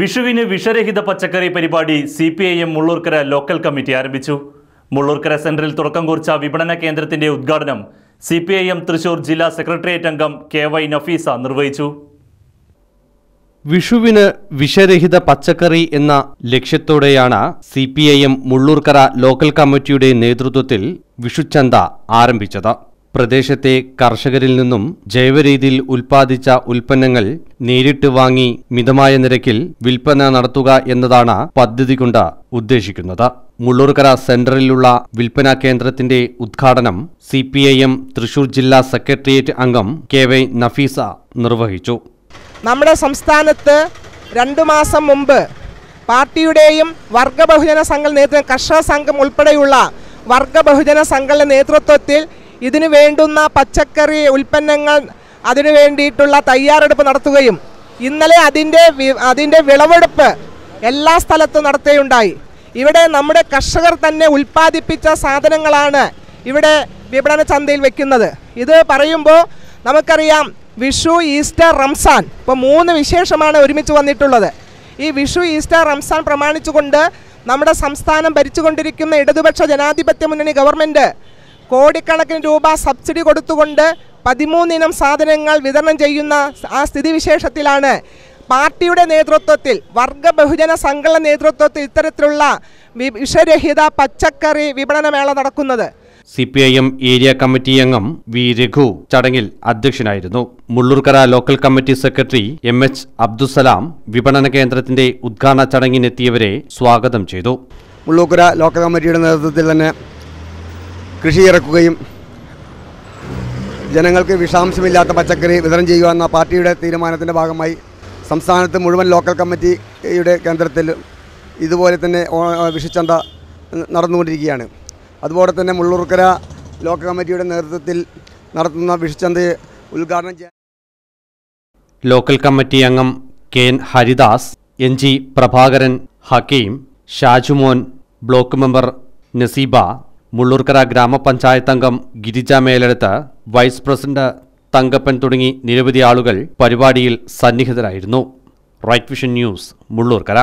വിഷുവിന് വിഷരഹിത പച്ചക്കറി പരിപാടി C P I M Mullurkara local committee ആരംഭിച്ചു. മുള്ളൂർക്കര സെന്ററിൽ തുടക്കം കുറിച്ച വിപണന കേന്ദ്രത്തിന്റെ ഉദ്ഘാടനം C P I M Thrissur ജില്ലാ സെക്രട്ടേറിയറ്റ് അംഗം കെ വൈ നഫീസ നിർവഹിച്ചു. വിഷുവിന് വിഷരഹിത പച്ചക്കറി എന്ന ലക്ഷ്യത്തോടെയാണ് C P I M Mullurkara local കമ്മിറ്റിയുടെ നേതൃത്വത്തിൽ വിഷുച്ചന്ത ആരംഭിച്ചത്. പ്രദേശത്തെ കർഷകരിൽ നിന്നും ജൈവരീതിയിൽ ഉൽപ്പാദിച്ച ഉൽപ്പന്നങ്ങൾ നേരിട്ട് വാങ്ങി മിതമായ നിരക്കിൽ വിൽപ്പന നടത്തുക എന്നതാണ് പദ്ധതി കൊണ്ട് ഉദ്ദേശിക്കുന്നത്. മുള്ളൂർക്കര സെന്ററിലുള്ള വിൽപ്പനാ കേന്ദ്രത്തിന്റെ ഉദ്ഘാടനം C P I M Thrissur ജില്ലാ സെക്രട്ടേറിയറ്റ് അംഗം കെ വൈ നഫീസ നിർവഹിച്ചു. നമ്മുടെ സംസ്ഥാനത്ത് രണ്ടു മാസം മുമ്പ് പാർട്ടിയുടെയും വർഗ ബഹുജന സംഘ നേതൃത്വം കർഷക സംഘം ഉൾപ്പെടെയുള്ള വർഗ ബഹുജന സംഘങ്ങളുടെ നേതൃത്വത്തിൽ ഇതിനു വേണ്ടുന്ന പച്ചക്കറി ഉൽപ്പന്നങ്ങൾ അതിനു വേണ്ടിയിട്ടുള്ള തയ്യാറെടുപ്പ് നടത്തുകയും ഇന്നലെ അതിന്റെ അതിന്റെ വിളവെടുപ്പ് എല്ലാ സ്ഥലത്തും നടത്തുകയുണ്ടായി ഇവിടെ നമ്മുടെ കർഷകർ തന്നെ ഉൽപ്പാദിപ്പിച്ച സാധനങ്ങളാണ് ഇവിടെ വിപണന ചന്തയിൽ വെക്കുന്നത്. ഇത് പറയുമ്പോൾ നമുക്കറിയാം വിഷു ഈസ്റ്റർ റംസാൻ. ഇപ്പോൾ മൂന്ന് വിശേഷമാണ് ഒരുമിച്ച് വന്നിട്ടുള്ളത്. ഈ വിഷു ഈസ്റ്റർ റംസാൻ പ്രമാണിച്ചുകൊണ്ട് നമ്മുടെ സംസ്ഥാനം ഭരിച്ചുകൊണ്ടിരിക്കുന്ന ഇടതുപക്ഷ ജനാധിപത്യ മുന്നണി ഗവൺമെന്റ് കോടിക്കണക്കിന് രൂപ സബ്സിഡി കൊടുത്തുകൊണ്ട് പതിമൂന്നിനം സാധനങ്ങൾ വിതരണം ചെയ്യുന്ന ആ സ്ഥിതിവിശേഷത്തിലാണ് പാർട്ടിയുടെ നേതൃത്വത്തിൽ വർഗ ബഹുജന സംഘടന നേതൃത്വത്തിൽ ഇത്തരത്തിലുള്ള വിഷരഹിത പച്ചക്കറി വിപണനമേള നടക്കുന്നത്. C P I M area committee അംഗം വി രഘു ചടങ്ങിൽ അധ്യക്ഷനായിരുന്നു. Mullurkara local committee secretary M H Abdussalam വിപണന കേന്ദ്രത്തിന്റെ ഉദ്ഘാടന ചടങ്ങിനെത്തിയവരെ സ്വാഗതം ചെയ്തു. മുള്ളൂർക്കര ലോക്കൽ കമ്മിറ്റിയുടെ നേതൃത്വത്തിൽ തന്നെ കൃഷി ഇറക്കുകയും ജനങ്ങൾക്ക് വിഷാംശമില്ലാത്ത പച്ചക്കറി വിതരണം ചെയ്യുക എന്ന പാർട്ടിയുടെ തീരുമാനത്തിന്റെ ഭാഗമായി സംസ്ഥാനത്ത് മുഴുവൻ ലോക്കൽ കമ്മിറ്റിയുടെ കേന്ദ്രത്തിൽ ഇതുപോലെ തന്നെ വിഷുച്ചന്ത നടന്നുകൊണ്ടിരിക്കുകയാണ്. അതുപോലെ തന്നെ മുള്ളൂർക്കര ലോക്കൽ കമ്മിറ്റിയുടെ നേതൃത്വത്തിൽ നടത്തുന്ന വിഷുച്ചന്തയെ ഉദ്ഘാടനം ചെയ്യാൻ ലോക്കൽ കമ്മിറ്റി അംഗം K N Haridas N G Prabhakaran Hakeem Shajumon block member Naseeba Mullurkara ഗ്രാമപഞ്ചായത്ത് അംഗം ഗിരിജ മേലെടുത്ത് വൈസ് പ്രസിഡന്റ് തങ്കപ്പൻ തുടങ്ങി നിരവധി ആളുകൾ പരിപാടിയിൽ സന്നിഹിതരായിരുന്നു. Right vision news Mullurkara.